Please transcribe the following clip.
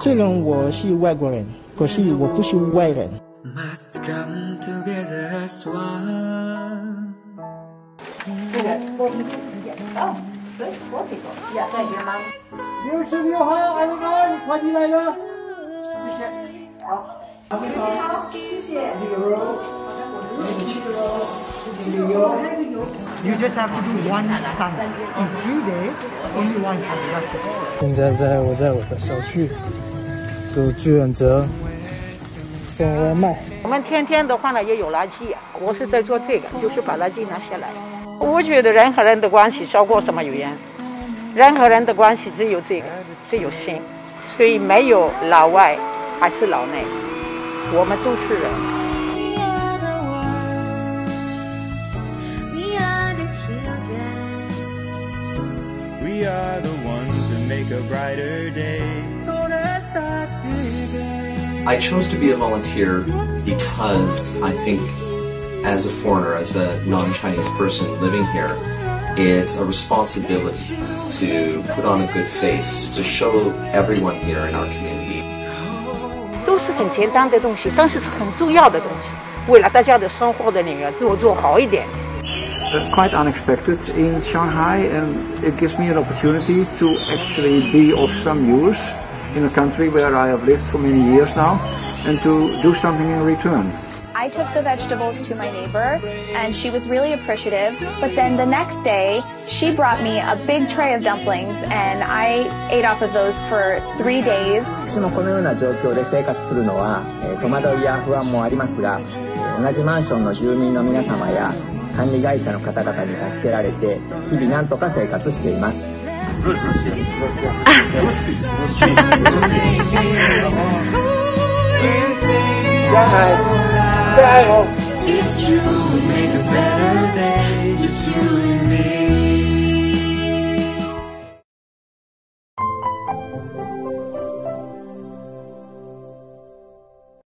虽然我是外国人，可是我不是外人。 must come together as one. 六十六号，二零二，你快进来了，谢谢。好，好，谢谢。 You just have to do one time. In three days, only one time. That's it. 现在在我在我的小区做志愿者送外卖。我们天天的话呢也有垃圾啊，我是在做这个，就是把垃圾拿下来。我觉得人和人的关系超过什么语言，人和人的关系只有这个，只有心，所以没有老外还是老内，我们都是人。are the ones that make a brighter day. I chose to be a volunteer because I think, as a foreigner, as a non Chinese person living here, it's a responsibility to put on a good face, to show everyone here in our community 都是很简单的东西，但是是很重要的东西，为了大家的生活的那个做做好一点。 quite unexpected in Shanghai, and it gives me an opportunity to actually be of some use in a country where I have lived for many years now, and to do something in return. I took the vegetables to my neighbor and she was really appreciative. But then the next day, she brought me a big tray of dumplings and I ate off of those for three days. 私もこのような状況で生活するのは、えー戸惑いや不安もありますが、えー同じマンションの住民の皆様や 管理会社の方々に助けられて日々なんとか生活しています。